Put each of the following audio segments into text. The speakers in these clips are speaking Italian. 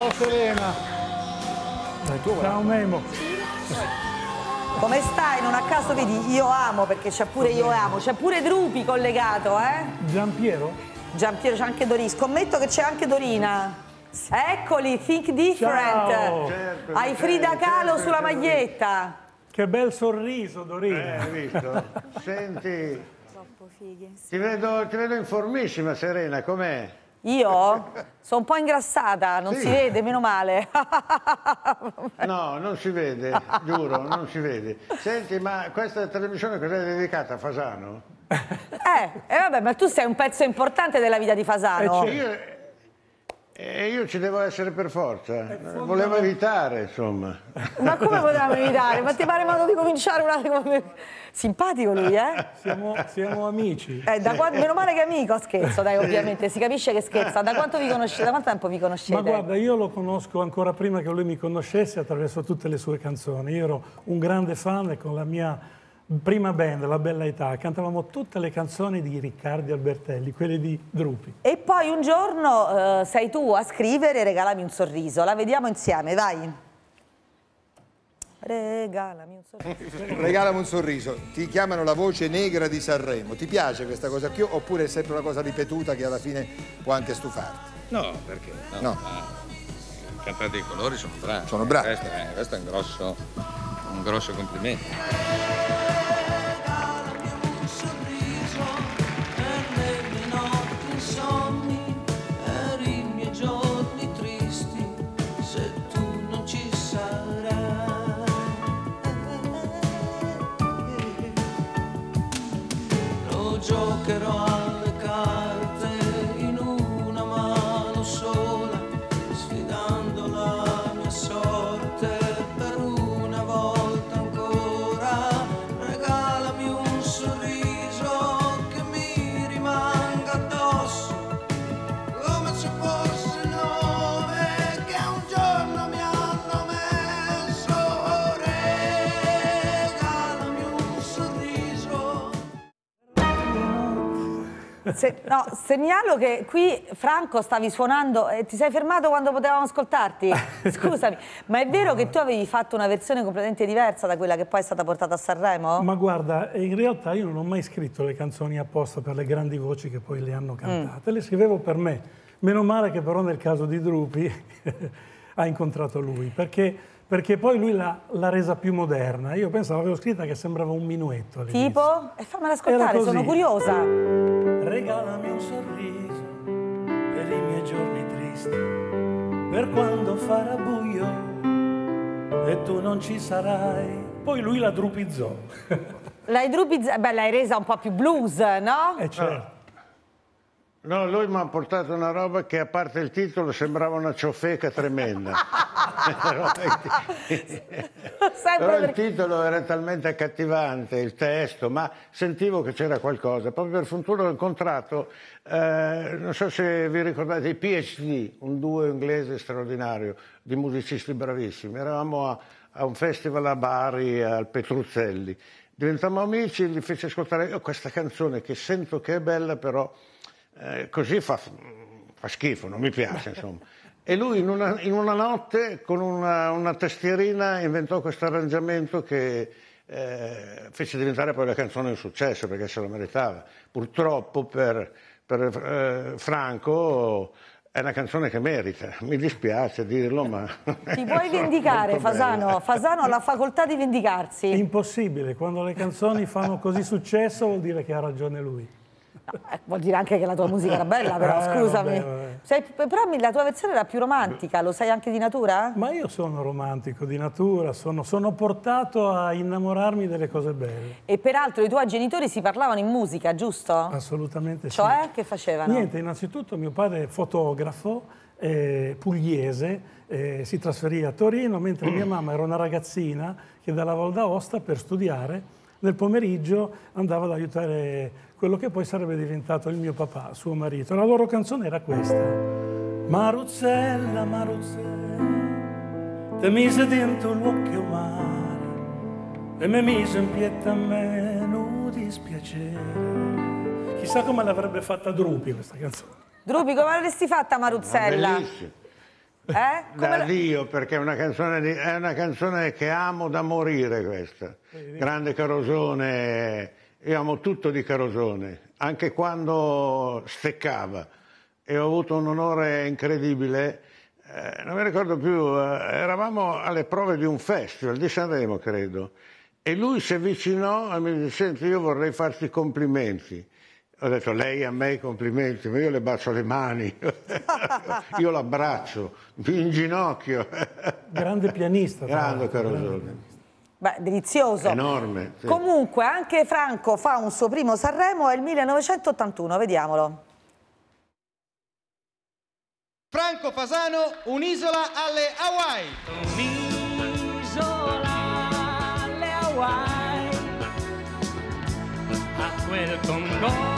Ciao Serena. Ciao Memo. Come stai? Non a caso vedi io amo perché c'è pure io amo, c'è pure Drupi collegato, eh? Giampiero? Giampiero c'è anche Dorina. Scommetto che c'è anche Dorina. Eccoli, Think Different. Ciao. Certo, Hai Frida Kahlo sulla maglietta. Che bel sorriso, Dorina. Eh, hai visto? Senti, Troppo fighi. ti vedo, ti vedo informissima, Serena, com'è? Io sono un po' ingrassata, non Sì. si vede, meno male. No, non si vede, giuro, non si vede. Senti, ma questa trasmissione cos'è dedicata a Fasano? eh, e vabbè, ma tu sei un pezzo importante della vita di Fasano. Eh, Io, e io ci devo essere per forza. Volevo evitare, insomma. Ma come potevamo evitare? Ma ti pare modo di cominciare un attimo? Simpatico lui, eh? Siamo, siamo amici. Eh, da qua- meno male che amico, scherzo, dai, ovviamente, si capisce che scherza. Da quanto vi conoscete? Da quanto tempo vi conoscete? Ma guarda, io lo conosco ancora prima che lui mi conoscesse attraverso tutte le sue canzoni. Io ero un grande fan e con la mia prima band, La Bella Età, cantavamo tutte le canzoni di Riccardi Albertelli, quelle di Drupi. E poi un giorno eh, sei tu a scrivere Regalami un sorriso. La vediamo insieme, vai. Regalami un sorriso. Regalami un sorriso. Ti chiamano la voce negra di Sanremo. Ti piace questa cosa qui oppure è sempre una cosa ripetuta che alla fine può anche stufarti? No, perché? No. No. ma I cantanti di colori sono bravi. Sono bravi. Questo è, questo è un, grosso, un grosso complimento. Se- no, segnalo che qui Franco stavi suonando e ti sei fermato quando potevamo ascoltarti. Scusami, ma è vero che tu avevi fatto una versione completamente diversa da quella che poi è stata portata a Sanremo? Ma guarda, in realtà io non ho mai scritto le canzoni apposta per le grandi voci che poi le hanno cantate, le scrivevo per me. Meno male che però nel caso di Drupi ha incontrato lui, perché, perché poi lui l'ha, l'ha resa più moderna. Io pensavo, avevo scritta che sembrava un minuetto all'inizio. Tipo? E fammela ascoltare, sono curiosa. Regalami un sorriso per i miei giorni tristi, per quando farà buio e tu non ci sarai. Poi lui la drupizzò. L'hai drupizz- beh, l'hai resa un po' più blues, no? E certo. No, lui mi ha portato una roba che a parte il titolo sembrava una ciofeca tremenda. Però il titolo era talmente accattivante, il testo, ma sentivo che c'era qualcosa. Proprio per fortuna ho incontrato, eh, non so se vi ricordate, i PhD, un duo inglese straordinario di musicisti bravissimi. Eravamo a, a un festival a Bari, al Petruzzelli. Diventammo amici, gli feci ascoltare io questa canzone che sento che è bella, però eh, così fa, fa schifo, non mi piace, insomma. E lui in una, in una notte con una, una tastierina inventò questo arrangiamento che eh, fece diventare poi la canzone un successo perché se lo meritava. Purtroppo per, per, eh, Franco è una canzone che merita, mi dispiace dirlo ma... Ti puoi vendicare, Fasano. bella. Fasano ha la facoltà di vendicarsi. Impossibile, quando le canzoni fanno così successo vuol dire che ha ragione lui. No, eh, vuol dire anche che la tua musica era bella, però, Eh, scusami. vabbè, vabbè. Sei- però la tua versione era più romantica, lo sai anche di natura? Ma io sono romantico di natura, sono, sono portato a innamorarmi delle cose belle. E peraltro i tuoi genitori si parlavano in musica, giusto? Assolutamente sì. Cioè, che facevano? Niente, innanzitutto mio padre è fotografo, eh, pugliese, eh, si trasferì a Torino, mentre mia mamma era una ragazzina che dalla Val d'Aosta per studiare nel pomeriggio andava ad aiutare quello che poi sarebbe diventato il mio papà, suo marito. La loro canzone era questa. Maruzzella, Maruzzella, te mise dentro l'occhio mare e mi mise in pietta a me, non dispiacere. Chissà come l'avrebbe fatta Drupi questa canzone. Drupi, come l'avresti fatta Maruzzella? Bellissimo. Eh? Come Da Dio, perché è una, canzone di- è una canzone che amo da morire questa. Grande Carosone, io amo tutto di Carosone, anche quando steccava. E ho avuto un onore incredibile, eh, non mi ricordo più, eh, eravamo alle prove di un festival di Sanremo, credo, e lui si avvicinò e mi disse, senti, io vorrei farti complimenti. Ho detto, lei a me i complimenti, ma io le bacio le mani, io l'abbraccio, mi inginocchio. Grande pianista. Grande pianista. Beh, delizioso. enorme. sì. Comunque, anche Franco fa un suo primo Sanremo, è il 1981, vediamolo. Franco Fasano, un'isola alle Hawaii. un'isola alle Hawaii a quel concorso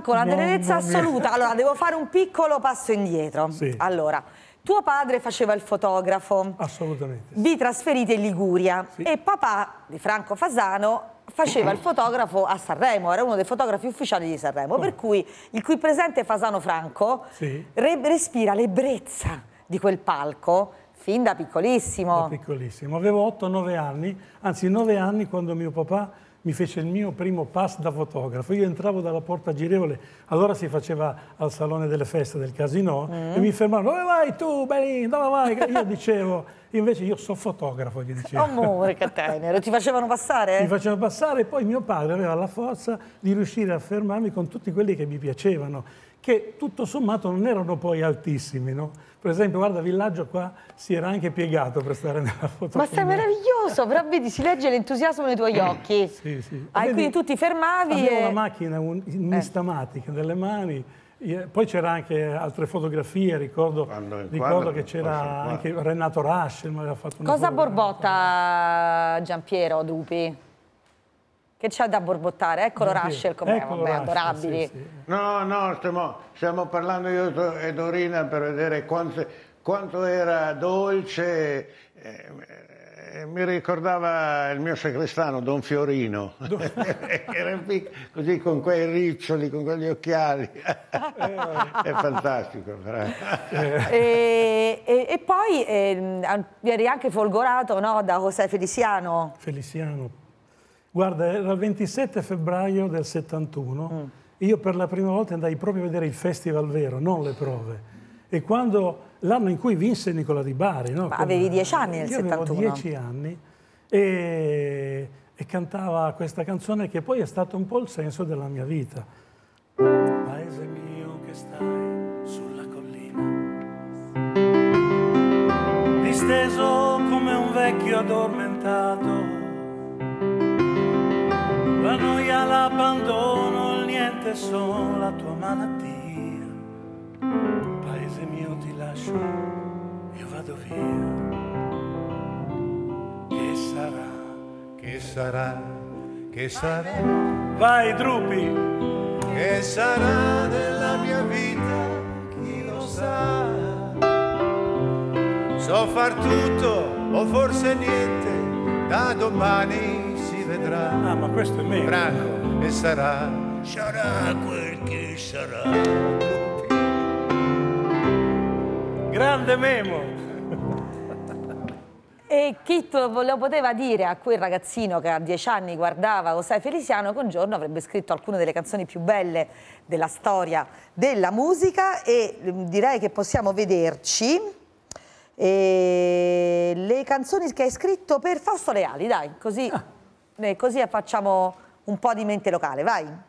Franco, la tenerezza assoluta. Allora, devo fare un piccolo passo indietro. Sì. Allora, tuo padre faceva il fotografo. Assolutamente. Vi trasferite in Liguria Sì. e papà di Franco Fasano faceva il fotografo a Sanremo, era uno dei fotografi ufficiali di Sanremo, per cui il qui presente Fasano Franco Sì. re- respira l'ebbrezza di quel palco fin da piccolissimo. Da piccolissimo. Avevo 8-9 anni, anzi 9 anni quando mio papà mi fece il mio primo pass da fotografo. Io entravo dalla porta girevole, allora si faceva al salone delle feste del casino Mm. e mi fermavano, dove vai tu Belin, dove vai? Io dicevo, invece io sono fotografo, gli dicevo. Amore, che tenero. Ti facevano passare? Mi faceva passare e poi mio padre aveva la forza di riuscire a fermarmi con tutti quelli che mi piacevano, che tutto sommato non erano poi altissimi. No? Per esempio, guarda, Villaggio qua si era anche piegato per stare nella foto. Ma sei me. meraviglioso, però vedi, si legge l'entusiasmo nei tuoi occhi. Sì, sì. Ah, Vedi, quindi tu ti fermavi Avevo e... la macchina un- instamatica nelle mani. Poi c'era anche altre fotografie, ricordo, Quando- ricordo quando- che c'era anche Renato Raschel, mi aveva fatto una Cosa borbotta Giampiero Dupi? Che c'ha da borbottare? Eccolo. Rachel com'è, Eccolo vabbè, Raschel, adorabili. sì, sì. No, no, stiamo, stiamo parlando io e Dorina per vedere quanto, quanto era dolce. eh, eh, mi ricordava il mio sacrestano, Don Fiorino, era così con quei riccioli, con quegli occhiali. È fantastico. veramente. E, e- e poi ehm, eri anche folgorato no, da José Feliciano. Feliciano. Guarda, era il 27 febbraio del 71. Mm. Io per la prima volta andai proprio a vedere il festival vero, non le prove. E quando l'anno in cui vinse Nicola Di Bari, no? Ma Con- avevi dieci anni nel io 71. Avevo dieci anni e, e cantava questa canzone che poi è stato un po' il senso della mia vita. Paese mio che stai sulla collina, disteso come un vecchio addormentato. La noia, l'abbandono, il niente sono la tua malattia. Paese mio ti lascio, io vado via. Che sarà? Che sarà, che sarà, Vai Drupi! che sarà della mia vita, chi lo sa. So far tutto o forse niente, da domani si vedrà. Ah, ma questo è me. Franco, e sarà, sarà quel che sarà. Grande Memo! E chi to- lo poteva dire a quel ragazzino che a dieci anni guardava José Feliciano che un giorno avrebbe scritto alcune delle canzoni più belle della storia della musica e mm, direi che possiamo vederci eh, le canzoni che hai scritto per Fausto Leali, dai, così, eh, così facciamo un po' di mente locale, vai.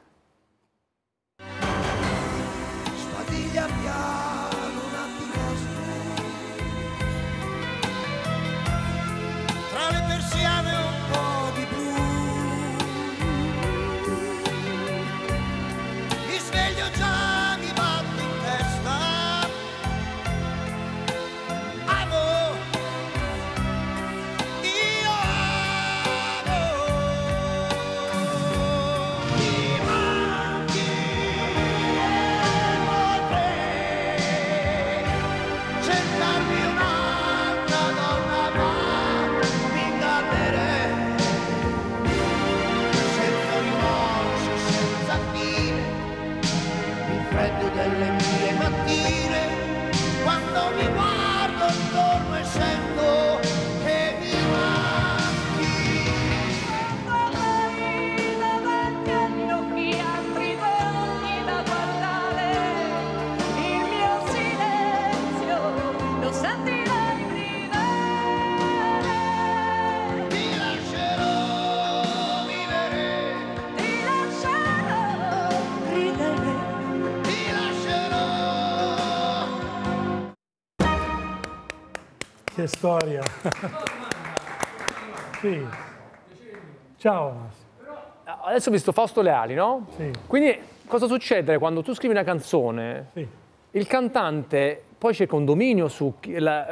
Che storia. sì. Ciao. Adesso ho visto Fausto Leali, no? Sì. Quindi cosa succede quando tu scrivi una canzone? Sì. Il cantante poi cerca un dominio su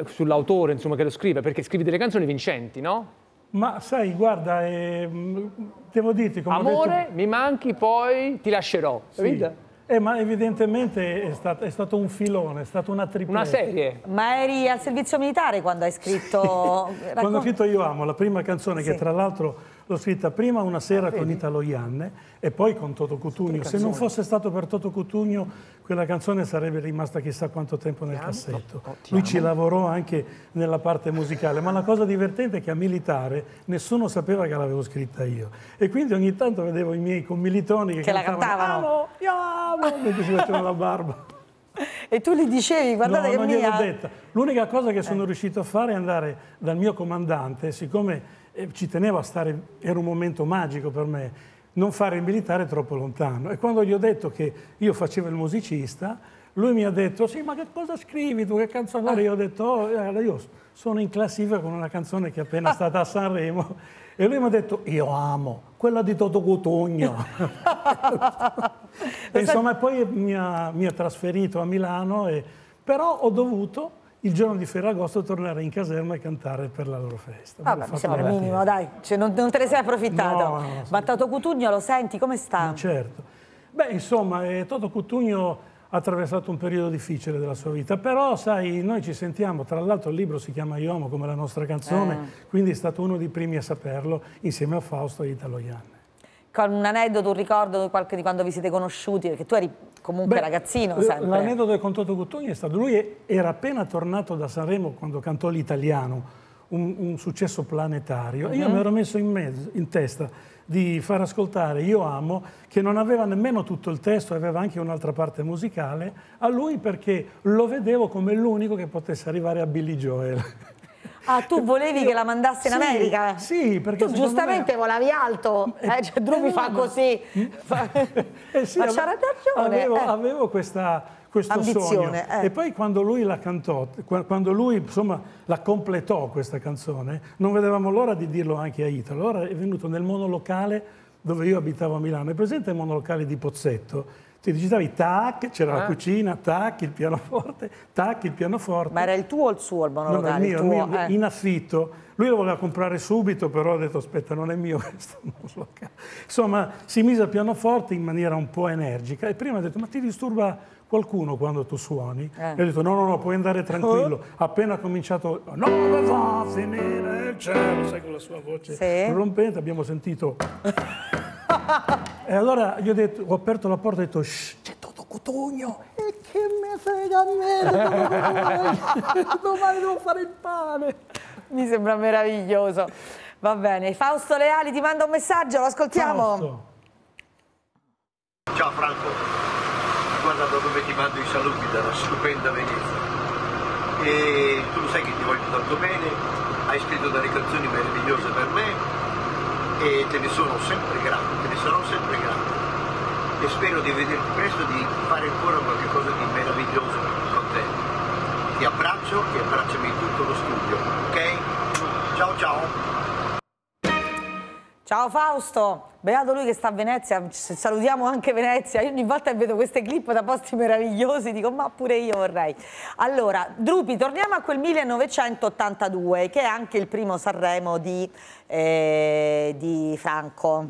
sull'autore insomma, che lo scrive, perché scrivi delle canzoni vincenti, no? Ma sai, guarda, ehm, devo dirti come Amore, detto... mi manchi, poi ti lascerò. Sì. Capito? Eh, ma evidentemente è stato, è stato un filone, è stata una tripletta. Una serie. Ma eri al servizio militare quando hai scritto... Quando ho scritto Io Amo, la prima canzone che Sì. tra l'altro l'ho scritta prima una sera con Italo Ianne e poi con Toto Cutugno. Se non fosse stato per Toto Cutugno quella canzone sarebbe rimasta chissà quanto tempo nel cassetto. Lui ci lavorò anche nella parte musicale, ma la cosa divertente è che a militare nessuno sapeva che l'avevo scritta io. E quindi ogni tanto vedevo i miei commilitoni che, Che la cantavano. Amo, io amo, mentre si facevano la barba. E tu gli dicevi, guardate no, che non mia... detta. L'unica cosa che sono riuscito a fare è andare dal mio comandante, siccome eh, ci tenevo a stare, era un momento magico per me, non fare il militare troppo lontano. E quando gli ho detto che io facevo il musicista, lui mi ha detto, sì, ma che cosa scrivi tu, che canzone? Io ho detto, oh, guarda, io sono in classifica con una canzone che è appena stata a Sanremo. E lui mi ha detto, io amo, quella di Toto Cutugno. E insomma, poi mi ha, mi ha trasferito a Milano, e, però ho dovuto il giorno di Ferragosto tornare in caserma e cantare per la loro festa. Vabbè, mi sembra il minimo, dai. Cioè, non, non te ne sei approfittato. No, no, no, Ma Tato Cutugno lo senti, come sta? Ma certo. Beh, insomma, eh, Toto Cutugno ha attraversato un periodo difficile della sua vita, però sai, noi ci sentiamo, tra l'altro il libro si chiama Io amo come la nostra canzone, Eh. quindi è stato uno dei primi a saperlo insieme a Fausto e Italo Ianne. Con un aneddoto, un ricordo di, qualche- di quando vi siete conosciuti, perché tu eri comunque Beh, ragazzino sempre. L'aneddoto con Toto Cutugno è stato, lui era appena tornato da Sanremo quando cantò l'italiano, un, un successo planetario, e io Mhm. mi ero messo in, mezzo, in testa di far ascoltare Io Amo, che non aveva nemmeno tutto il testo, aveva anche un'altra parte musicale, a lui perché lo vedevo come l'unico che potesse arrivare a Billy Joel. Ah, tu volevi che la mandasse in Sì, America? sì, perché Tu giustamente me- volavi alto, eh, cioè Drupi Eh, fa no, così. Eh sì, Ma c'ha ragione. Avevo, eh. avevo questa, questo Ambizione, sogno. eh. E poi quando lui la cantò, qua- quando lui insomma la completò questa canzone, non vedevamo l'ora di dirlo anche a Italo. Allora è venuto nel monolocale dove io abitavo a Milano. È presente il monolocale di Pozzetto? Ti digitavi tac, c'era la cucina, tac, il pianoforte, tac, il pianoforte. Ma era il tuo o il suo il No, no, monolocale? il mio, il il tuo, mio, eh. in affitto. Lui lo voleva comprare subito, però ho detto aspetta, non è mio questo monolocale. Insomma, si mise al pianoforte in maniera un po' energica e prima ha detto ma ti disturba qualcuno quando tu suoni? Eh. E ho detto no, no, no, puoi andare tranquillo. Appena ha cominciato, non va a finire il cielo, sai con la sua voce Sì. rompente, abbiamo sentito... E allora gli ho, detto, ho aperto la porta e ho detto, "Shh, c'è Toto Cutugno. E che me frega a me? Domani devo fare il pane. Mi sembra meraviglioso. Va bene, Fausto Leali ti manda un messaggio, lo ascoltiamo. Fausto. Ciao Franco, guarda da dove ti mando i saluti dalla stupenda Venezia. E tu lo sai che ti voglio tanto bene, hai scritto delle canzoni meravigliose per me e te ne sono sempre grato, te ne sarò sempre grato. E spero di vederti presto di fare ancora qualcosa di meraviglioso con te. Ti abbraccio e abbracciami tutto lo studio, ok? Ciao ciao! Ciao Fausto, beato lui che sta a Venezia, salutiamo anche Venezia. Io ogni volta vedo queste clip da posti meravigliosi dico ma pure io vorrei. Allora, Drupi, torniamo a quel 1982 che è anche il primo Sanremo di, eh, di Franco.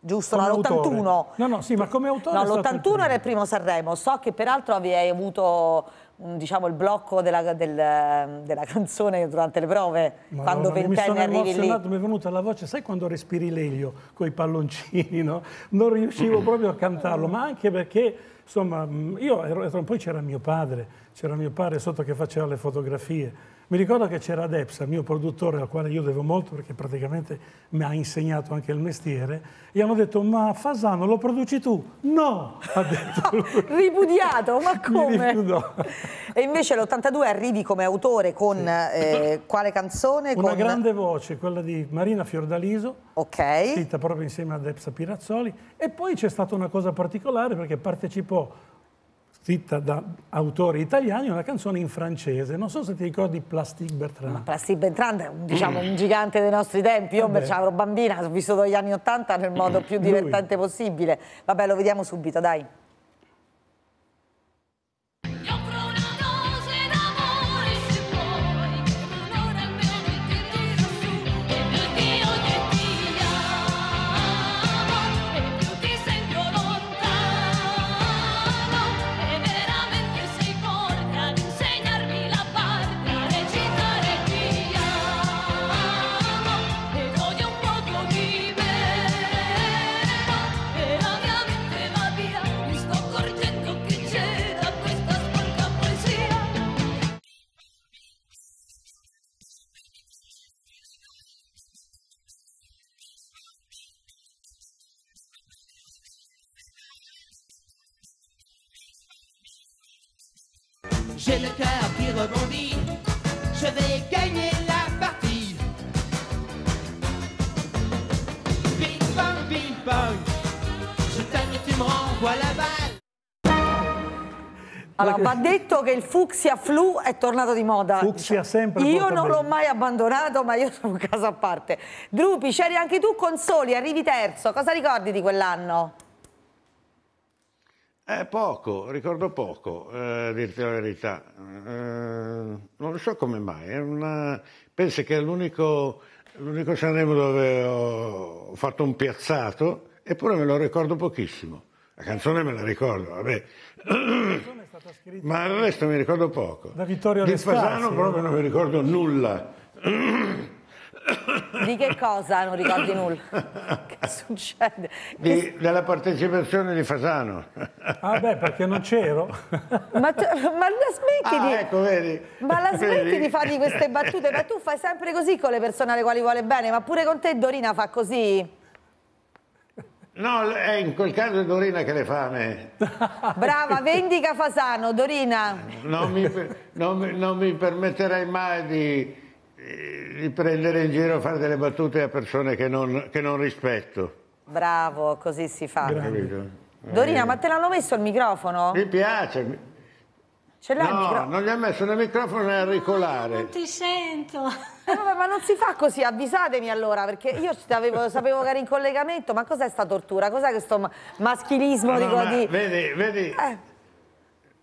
Giusto? Come No, autore. l'81. No, no, sì, ma come autore No, è stato il l'81 primo. era il primo Sanremo. So che peraltro avevi avuto diciamo, il blocco della, del- della canzone durante le prove, quando Madonna, mi ventenne sono arrivi lì. mi è venuta la voce, sai quando respiri l'elio con i palloncini, no? Non riuscivo proprio a cantarlo, ma anche perché, insomma, mh, io ero- poi c'era mio padre, c'era mio padre sotto che faceva le fotografie. Mi ricordo che c'era Depsa, mio produttore, al quale io devo molto perché praticamente mi ha insegnato anche il mestiere, e hanno detto, ma Fasano lo produci tu? No, ha detto lui. Ripudiato, ma come? E invece l'82 arrivi come autore con eh, quale canzone? Una con... grande voce, quella di Marina Fiordaliso, Ok. scritta proprio insieme a Depsa Pirazzoli. E poi c'è stata una cosa particolare perché partecipò scritta da autori italiani, una canzone in francese. Non so se ti ricordi Plastic Bertrand. Plastic Bertrand è un, diciamo, un gigante dei nostri tempi. Io ero bambina, ho vissuto gli anni Ottanta nel modo più Lui. divertente possibile. Vabbè, lo vediamo subito, dai. J'ai le cœur qui rebondit, je vais gagner la partie. Ping pong, ping pong, je t'aime et tu me renvoies la balle. Allora, va detto che il fucsia flu è tornato di moda. Fucsia sempre Io non l'ho mai abbandonato, ma io sono un caso a parte. Drupi, c'eri anche tu con Soli, arrivi terzo. Cosa ricordi di quell'anno? Eh, poco, ricordo poco, eh, a dirti la verità. Eh, non lo so come mai. Una... Penso che è l'unico, l'unico Sanremo dove ho fatto un piazzato, eppure me lo ricordo pochissimo. La canzone me la ricordo, vabbè. Ma il resto mi ricordo poco. Da Vittorio Di Fasano eh. proprio non mi ricordo nulla. Di che cosa non ricordi nulla? che succede? Di- della partecipazione di Fasano. Ah beh, perché non c'ero. Ma, tu- ma la smetti Ah, di... ecco, vedi. Ma la smetti Vedi? di fargli queste battute? Ma tu fai sempre così con le persone alle quali vuole bene, ma pure con te Dorina fa così. No, è in quel caso è Dorina che le fa a me. Brava, vendica Fasano, Dorina. Non mi, non mi- non mi permetterei mai di, di prendere in giro, fare delle battute a persone che non, che non rispetto. Bravo, così si fa. capito? Dorina, ma te l'hanno messo il microfono? Mi piace. Ce l'hai il No, microfono? non gli ha messo né microfono né auricolare. ti sento Eh, vabbè, ma non si fa così, avvisatemi allora, perché io avevo- sapevo che eri in collegamento, ma cos'è sta tortura? Cos'è questo ma- maschilismo No, di... no, ma di- vedi, vedi, Eh,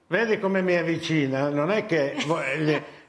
vedi come mi avvicina? Non è che,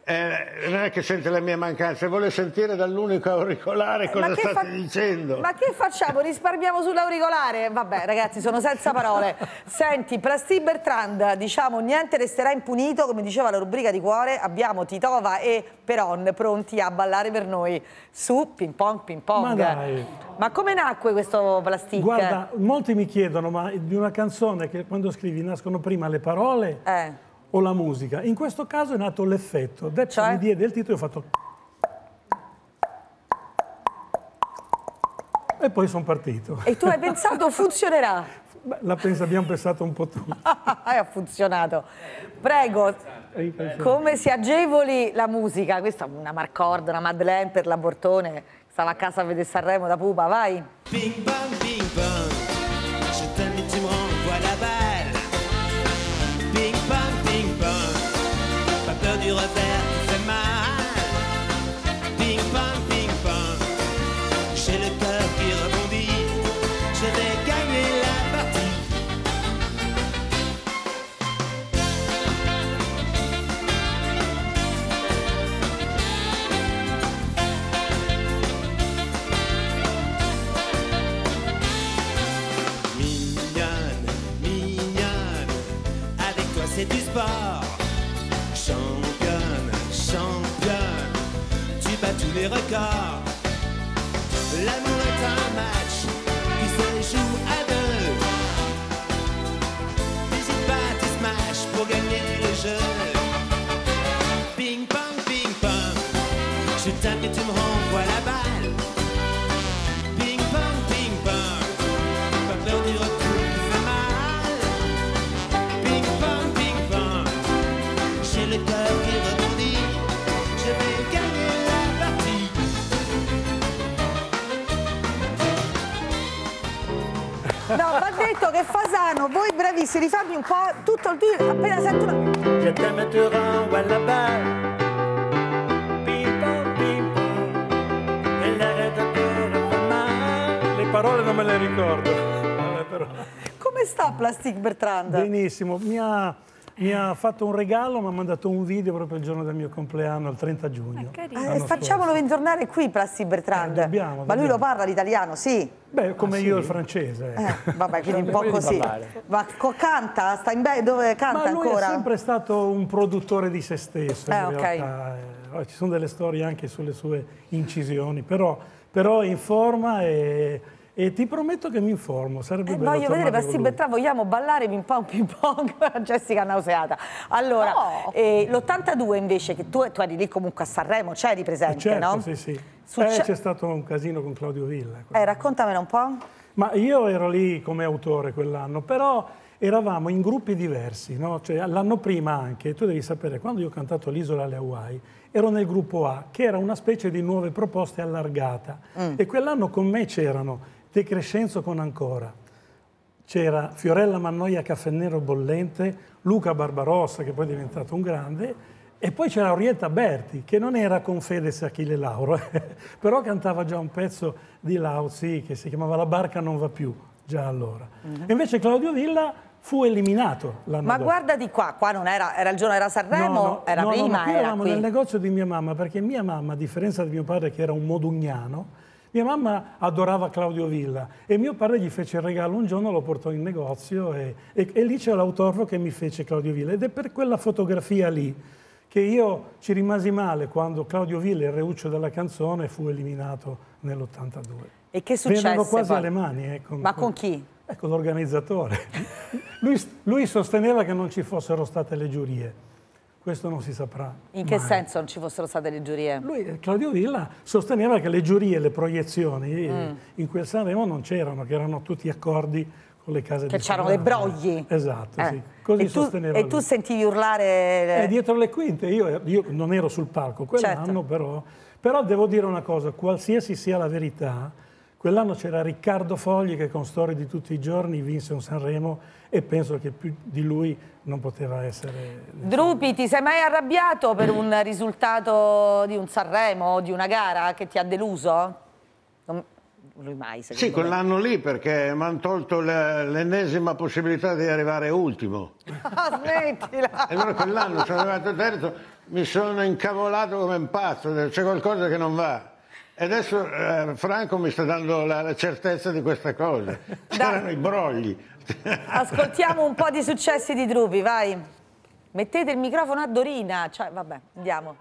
eh, non è che sente la mia mancanza, vuole sentire dall'unico auricolare cosa Eh, ma che state fa- dicendo. Ma che facciamo? Risparmiamo sull'auricolare? Vabbè, ragazzi, sono senza parole. Senti, Plasti Bertrand, diciamo, niente resterà impunito, come diceva la rubrica di cuore. Abbiamo Titova e Peron pronti a ballare per noi su Ping Pong Ping Pong. Ma dai. Ma come nacque questo Plastic? Guarda, molti mi chiedono, ma di una canzone che quando scrivi nascono prima le parole Eh. O la musica? In questo caso è nato l'effetto. Depp Cioè? mi diede il titolo e ho fatto... E poi sono partito. E tu hai pensato funzionerà? Beh, la pensa, abbiamo pensato un po' tutti. e ha funzionato. Prego, come si agevoli la musica? Questa è una Marcord, una Madeleine per la Bortone. Stava a casa a vedere Sanremo da pupa, vai. Ping L'amour est un match qui se joue à deux. N'hésite pas, tu smash pour gagner le jeu. Ping pong, ping pong, je t'aime et tu me renvoies la Fasano, voi bravissimi, rifammi un po' tutto il appena sento una... Je t'aime, te fa mal. Le parole non me le ricordo. Come sta Plastic Bertrand? Benissimo, mi ha, mi ha fatto un regalo, mi ha mandato un video proprio il giorno del mio compleanno, il 30 giugno. Eh, l'anno facciamolo scorso. ritornare qui Plastic Bertrand. Eh, dobbiamo, Ma lui dobbiamo. lo parla l'italiano, sì. Beh, come Ah, sì? io il francese. Eh, vabbè, quindi un po' così. Ma co- canta? Sta in be- dove canta Ma lui ancora? è sempre stato un produttore di se stesso, Eh, in ok. realtà. Eh, Ci sono delle storie anche sulle sue incisioni, però, però è in forma e, e ti prometto che mi informo. Sarebbe Eh, bello voglio vedere lui. Bertrand, vogliamo ballare ping pong ping pong Jessica nauseata. Allora, No. eh, l'82 invece, che tu, tu eri lì comunque a Sanremo, c'eri presente, Certo, no? sì, sì. Succe- Eh, c'è stato un casino con Claudio Villa. Eh, raccontamene un po'. Ma io ero lì come autore quell'anno, però eravamo in gruppi diversi, no? Cioè, l'anno prima anche, tu devi sapere, quando io ho cantato l'Isola alle Hawaii, ero nel gruppo A, che era una specie di nuove proposte allargata. E quell'anno con me c'erano De Crescenzo con Ancora, c'era Fiorella Mannoia Caffennero Bollente, Luca Barbarossa, che poi è diventato un grande, e poi c'era Orietta Berti, che non era con Fedez e Achille Lauro, però cantava già un pezzo di Lauzi che si chiamava La barca non va più, già allora. E invece Claudio Villa fu eliminato l'anno Ma dopo. guarda di qua, qua non era, era il giorno, era Sanremo, No, no, era no, no, prima, no, qui era eravamo qui. nel negozio di mia mamma, perché mia mamma, a differenza di mio padre che era un modugnano, mia mamma adorava Claudio Villa e mio padre gli fece il regalo un giorno, lo portò in negozio e, e- e lì c'è l'autografo che mi fece Claudio Villa ed è per quella fotografia lì che io ci rimasi male quando Claudio Villa, il reuccio della canzone, fu eliminato nell'82. E che successe Vengono quasi poi? alle mani. eh, con- Ma con chi? Ecco l'organizzatore. lui, lui sosteneva che non ci fossero state le giurie. Questo non si saprà. In che mai. senso non ci fossero state le giurie? Lui, eh, Claudio Villa, sosteneva che le giurie le proiezioni eh, Mm. in quel Sanremo non c'erano, che erano tutti accordi con le case Che di c'erano le brogli. Esatto, Eh. sì. Così e tu, sosteneva e tu sentivi urlare... Eh, dietro le quinte, io, io non ero sul palco quell'anno, Certo. però, però devo dire una cosa, qualsiasi sia la verità, quell'anno c'era Riccardo Fogli che con Storie di tutti i giorni vinse un Sanremo e penso che più di lui non poteva essere... Drupi, ti sei mai arrabbiato per un risultato di un Sanremo o di una gara che ti ha deluso? Non- Lui mai, secondo Sì, quell'anno lì perché mi hanno tolto le- l'ennesima possibilità di arrivare ultimo. Ah, smettila! E allora quell'anno sono arrivato terzo, mi sono incavolato come un pazzo, c'è qualcosa che non va. E adesso eh, Franco mi sta dando la, la certezza di questa cosa. C'erano i brogli. Ascoltiamo un po' di successi di Drupi, vai. Mettete il microfono a Dorina, cioè, vabbè, andiamo.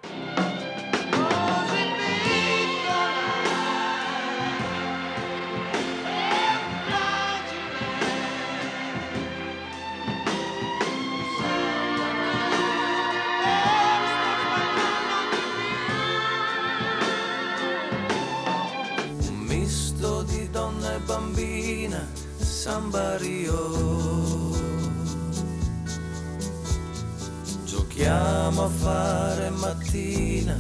Samba Rio. Giochiamo a fare mattina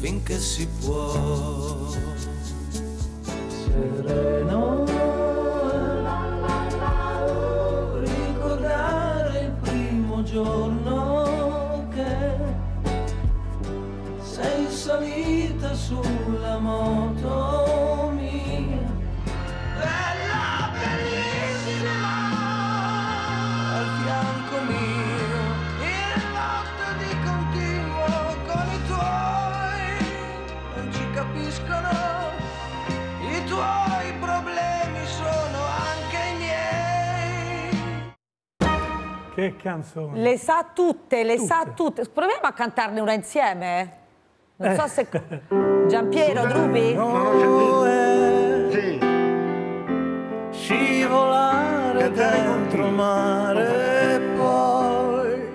finché si può. Che canzone! Le sa tutte, le sa tutte. Proviamo a cantarne una insieme? Non so se... Giampiero, Drupi? Sì. Scivolare dentro mare e poi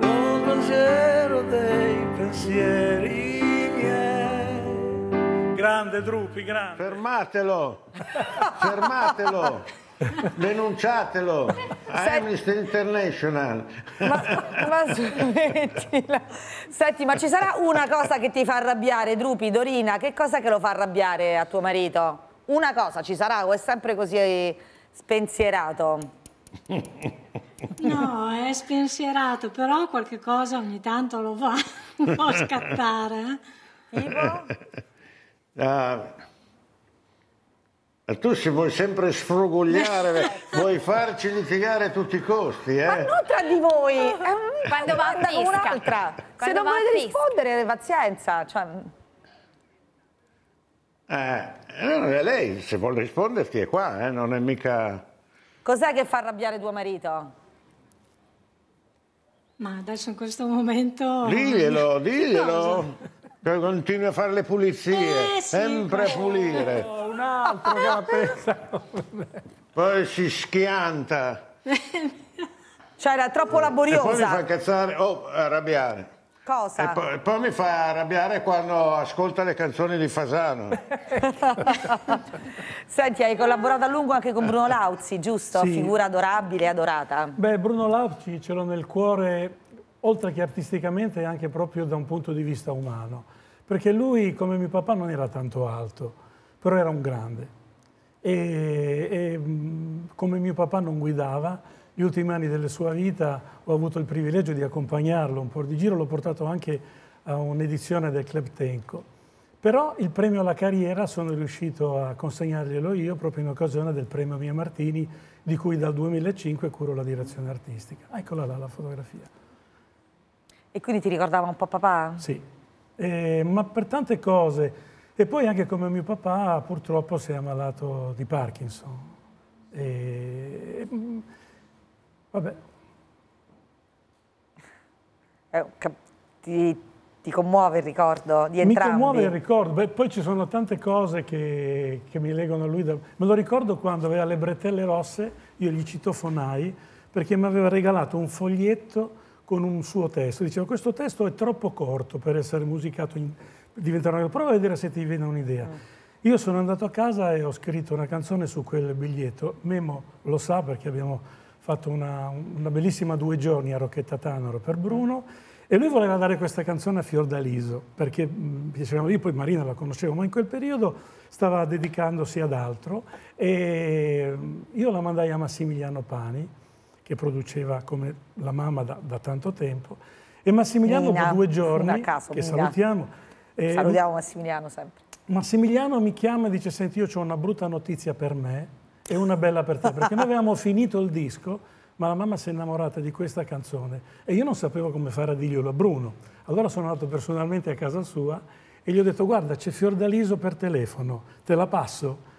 non pensiero dei pensieri miei. Grande Drupi, grande. Fermatelo! Fermatelo! Denunciatelo! Amnesty International! Ma, ma smettila. Senti, ma ci sarà una cosa che ti fa arrabbiare, Drupi, Dorina? Che cosa che lo fa arrabbiare a tuo marito? Una cosa ci sarà o è sempre così spensierato. No, è spensierato, però qualche cosa ogni tanto lo fa un po' scattare. eh. Tipo? Ma tu si vuoi sempre sfrugugliare, vuoi farci litigare a tutti i costi, eh? Ma non tra di voi, Quando va a un'altra. Se non volete rispondere, pazienza. Cioè, Eh, no, è lei, se vuole risponderti è qua, eh, non è mica... cos'è che fa arrabbiare tuo marito? Ma adesso in questo momento... Diglielo, diglielo. Che continui a fare le pulizie, Eh, sì, sempre a pulire. Oh, un altro che la pensa. Poi si schianta. Cioè, era troppo E poi mi fa laboriosa. incazzare, oh, arrabbiare. Cosa? E poi, e poi mi fa arrabbiare quando ascolta le canzoni di Fasano. Senti, hai collaborato a lungo anche con Bruno Lauzi, giusto? Sì. Figura adorabile e adorata. Beh, Bruno Lauci ce l'ho nel cuore, oltre che artisticamente, anche proprio da un punto di vista umano. Perché lui, come mio papà, non era tanto alto, però era un grande. E, e, come mio papà non guidava, gli ultimi anni della sua vita ho avuto il privilegio di accompagnarlo un po' di giro, l'ho portato anche a un'edizione del Club Tenco. Però il premio alla carriera sono riuscito a consegnarglielo io proprio in occasione del premio Mia Martini, di cui dal 2005 curo la direzione artistica. Eccola là la fotografia. E quindi ti ricordava un po' papà? Sì, Eh, ma per tante cose. E poi anche come mio papà purtroppo si è ammalato di Parkinson. E, mm, vabbè, Eh, ti, ti commuove il ricordo di mi entrambi? commuove il ricordo. Beh, poi ci sono tante cose che, che mi legano a lui. da- Me lo ricordo quando aveva le bretelle rosse, io gli citofonai perché mi aveva regalato un foglietto con un suo testo. Diceva questo testo è troppo corto per essere musicato, in, diventare una... Prova a vedere se ti viene un'idea. Io sono andato a casa e ho scritto una canzone su quel biglietto. Memo lo sa perché abbiamo fatto una, una bellissima due giorni a Rocchetta Tanaro per Bruno e lui voleva dare questa canzone a Fiordaliso perché mh, piacevamo io, poi Marina la conoscevo, ma in quel periodo stava dedicandosi ad altro e mh, io la mandai a Massimiliano Pani che produceva come la mamma da, da tanto tempo e Massimiliano Mina, dopo due giorni, caso, che Mina. salutiamo, eh, Salutiamo Massimiliano sempre. Massimiliano mi chiama e dice senti io ho una brutta notizia per me e una bella per te perché noi avevamo finito il disco ma la mamma si è innamorata di questa canzone e io non sapevo come fare a dirglielo a Bruno allora sono andato personalmente a casa sua e gli ho detto guarda c'è Fiordaliso per telefono te la passo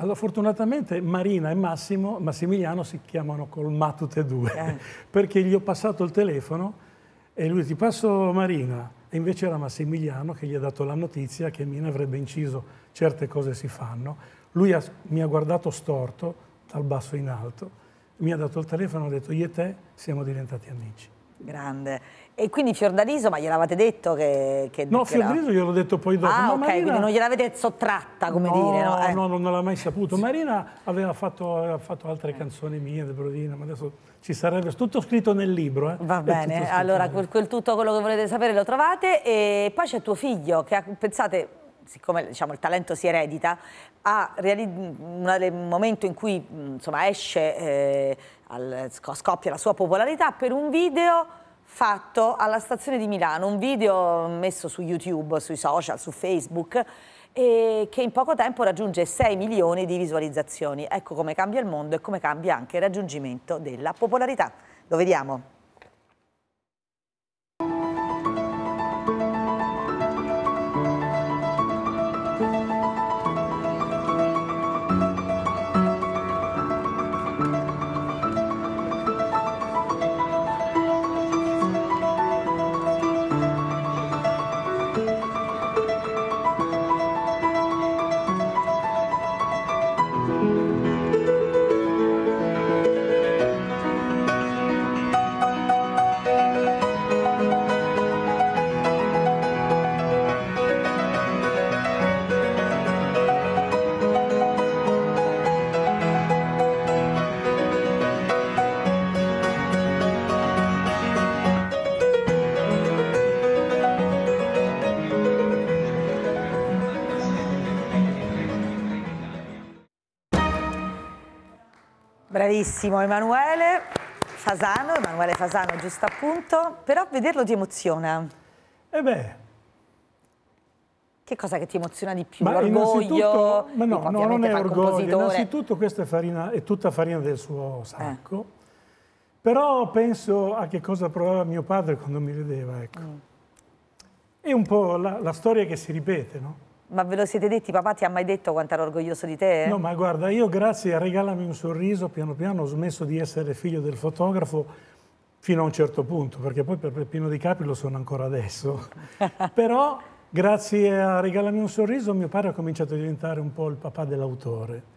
allora, fortunatamente Marina e Massimo, Massimiliano si chiamano col tutte e due, perché gli ho passato il telefono e lui ti passo Marina, e invece era Massimiliano che gli ha dato la notizia che Mina avrebbe inciso certe cose si fanno. Lui ha- mi ha guardato storto, dal basso in alto, mi ha dato il telefono e ha detto io e te siamo diventati amici. Grande. E quindi Fiordaliso, ma gliel'avate detto che... che No, Fiordaliso gliel'ho detto poi dopo. Ah, ma ok, Marina- quindi non gliel'avete sottratta, come no, dire, no? Eh. no, non l'ha mai saputo. Marina aveva fatto, aveva fatto altre canzoni mie, De Brodina, ma adesso ci sarebbe tutto scritto nel libro. eh. Va È bene, allora quel, quel tutto quello che volete sapere lo trovate e poi c'è tuo figlio che ha, pensate, siccome diciamo, il talento si eredita, ha una- il momento in cui mh, insomma, esce, eh, al- sc- scoppia la sua popolarità per un video fatto alla stazione di Milano, un video messo su YouTube, sui social, su Facebook e che in poco tempo raggiunge 6 milioni di visualizzazioni. Ecco come cambia il mondo e come cambia anche il raggiungimento della popolarità. Lo vediamo. Bravissimo Emanuele Fasano, Emanuele Fasano giusto appunto, però vederlo ti emoziona. E beh, Che cosa che ti emoziona di più? ma L'orgoglio? ma no, no, non è orgoglio, innanzitutto questa è, farina, è tutta farina del suo sacco, Eh. però penso a che cosa provava mio padre quando mi vedeva, ecco. Mm. È un po' la, la storia che si ripete, no? Ma ve lo siete detti, papà ti ha mai detto quanto era orgoglioso di te? No, ma guarda, io grazie a Regalami un sorriso, piano piano ho smesso di essere figlio del fotografo fino a un certo punto, perché poi per Peppino Di Capri lo sono ancora adesso. Però grazie a Regalami un sorriso mio padre ha cominciato a diventare un po' il papà dell'autore.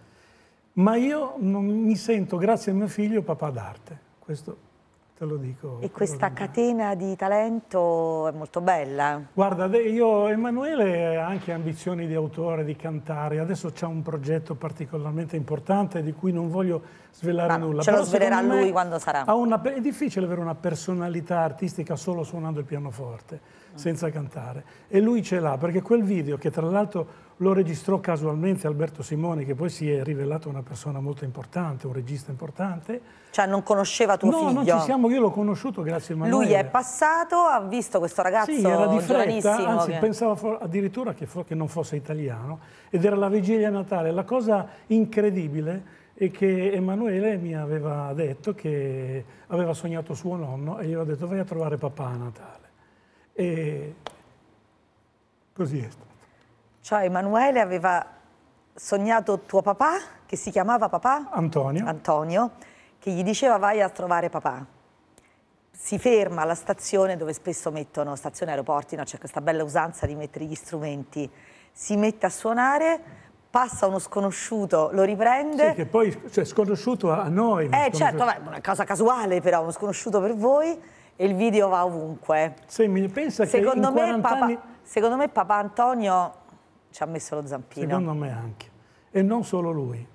Ma io non mi sento, grazie a mio figlio, papà d'arte. Questo te lo dico. E questa catena di talento è molto bella. Guarda, io Emanuele ha anche ambizioni di autore, di cantare, adesso c'ha un progetto particolarmente importante di cui non voglio svelare Ma nulla. ce lo Però svelerà secondo me lui quando sarà. una- è difficile avere una personalità artistica solo suonando il pianoforte, senza cantare. E lui ce l'ha, perché quel video, che tra l'altro lo registrò casualmente Alberto Simoni, che poi si è rivelato una persona molto importante, un regista importante. Cioè non conosceva tuo no, figlio? non ci siamo, io l'ho conosciuto grazie a Emanuele. Lui è passato, ha visto questo ragazzo Sì, era di fretta, anzi che- pensavo fo- addirittura che, che non fosse italiano ed era la vigilia Natale. La cosa incredibile è che Emanuele mi aveva detto che aveva sognato suo nonno e gli aveva detto vai a trovare papà a Natale. E così è stato. Cioè Emanuele aveva sognato tuo papà, che si chiamava papà? Antonio. Antonio, che gli diceva vai a trovare papà. Si ferma alla stazione dove spesso mettono, stazione aeroporti, no? c'è questa bella usanza di mettere gli strumenti. Si mette a suonare, passa uno sconosciuto, lo riprende. Sì, che poi cioè, sconosciuto a noi. Eh certo, vabbè, una cosa casuale però, uno sconosciuto per voi e il video va ovunque. Sì, mi- pensa che Secondo in me, 40 papà, anni- secondo me papà Antonio ci ha messo lo zampino. Secondo me anche. E non solo lui.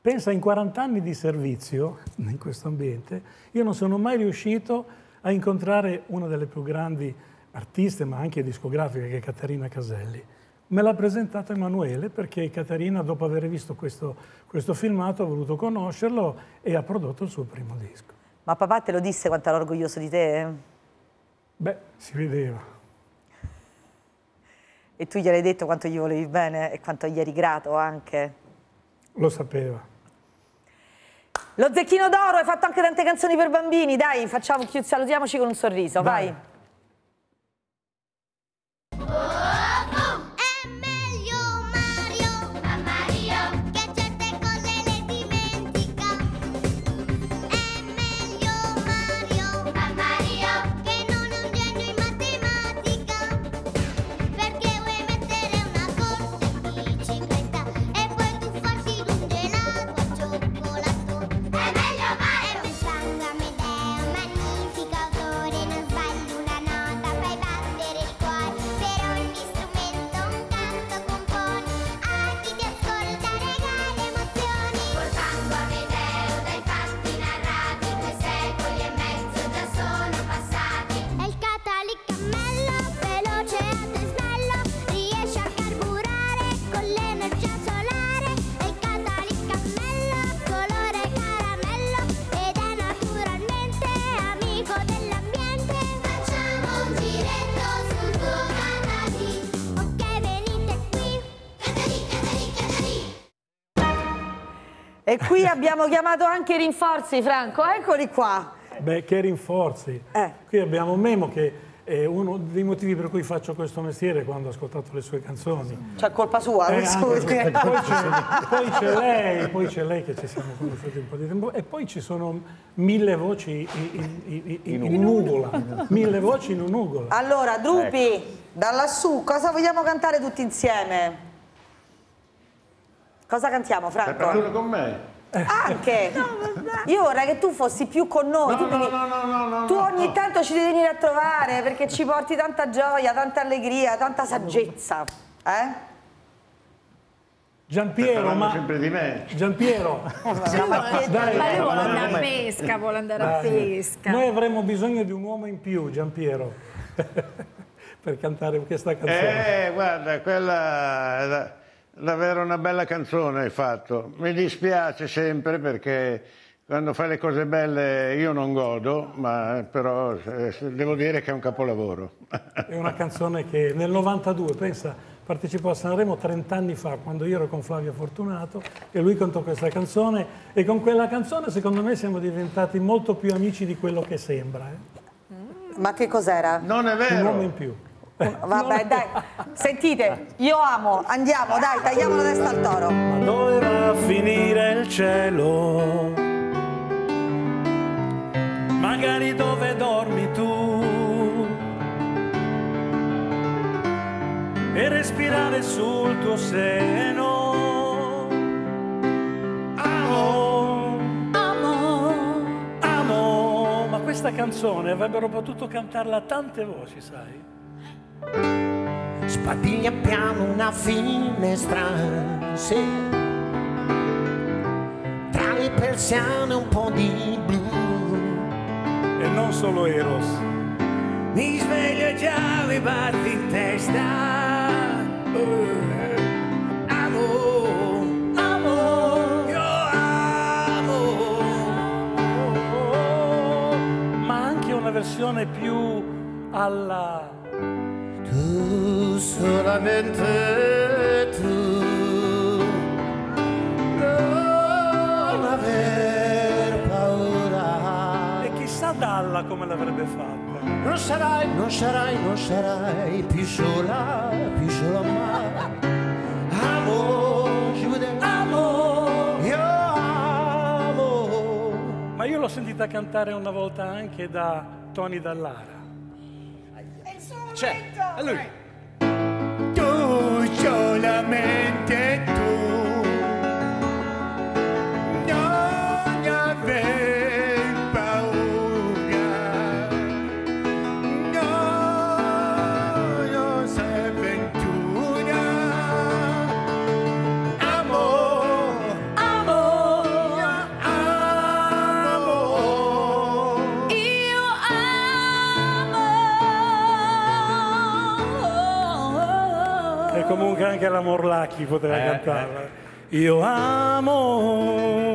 Pensa in 40 anni di servizio in questo ambiente, io non sono mai riuscito a incontrare una delle più grandi artiste, ma anche discografiche, che è Caterina Caselli. Me l'ha presentato Emanuele perché Caterina, dopo aver visto questo, questo filmato, ha voluto conoscerlo e ha prodotto il suo primo disco. Ma papà te lo disse quanto era orgoglioso di te? Beh, si vedeva. E tu gliel'hai detto quanto gli volevi bene e quanto gli eri grato anche? Lo sapeva. Lo Zecchino d'Oro, hai fatto anche tante canzoni per bambini, dai, facciamo, salutiamoci con un sorriso, Vai. vai. E qui abbiamo chiamato anche i rinforzi, Franco, eccoli qua. Beh, che rinforzi. Eh. Qui abbiamo Memo che è uno dei motivi per cui faccio questo mestiere quando ho ascoltato le sue canzoni. Cioè colpa sua, Eh, scusi. poi, c'è, poi c'è lei, poi c'è lei che ci siamo conosciuti un po' di tempo e poi ci sono mille voci in, in, in- in- in un'ugola, mille voci in un'ugola. Allora, Drupi, Ecco. da lassù, cosa vogliamo cantare tutti insieme? Cosa cantiamo, Franco? parlando con me? Anche! Io vorrei che tu fossi più con noi. No, tu no, no, no, no, no, tu ogni tanto ci devi venire a trovare perché ci porti tanta gioia, tanta allegria, tanta saggezza. Eh? Giampiero, ma sempre di me. Giampiero, dai, Ma lui vuole andare a pesca, vuole andare a pesca. Noi avremmo bisogno di un uomo in più, Giampiero, per cantare questa canzone. Eh, guarda, quella davvero una bella canzone hai fatto. Mi dispiace sempre perché quando fai le cose belle io non godo, ma però eh, devo dire che è un capolavoro. È una canzone che nel 92, pensa, partecipò a Sanremo 30 anni fa, quando io ero con Flavio Fortunato, e lui cantò questa canzone e con quella canzone secondo me siamo diventati molto più amici di quello che sembra. eh. Ma che cos'era? Non è Un uomo in più. Vabbè, dai. Sentite, io amo, andiamo, dai, tagliamo la testa al toro. Ma dove va a finire il cielo? Magari dove dormi tu? E respirare sul tuo seno. Amo, amo, amo. Ma questa canzone avrebbero potuto cantarla tante voci, sai? Sbadiglia piano una finestra, sì. Tra le persiane un po' di blu. E non solo Eros. Mi sveglio già mi batti in testa. Amo, amo, io amo. Ma anche una versione più alla... Tu solamente tu. Non aver paura. E chissà Dalla come l'avrebbe fatta. Non sarai, non sarai, non sarai più sola, più sola mai. Amo, je vous dis, amo, io amo. Ma io l'ho sentita cantare una volta anche da Tony Dallara. C'è, a lui. Tu solamente tu. Anche la Morlacchi poteva cantarla. Io amo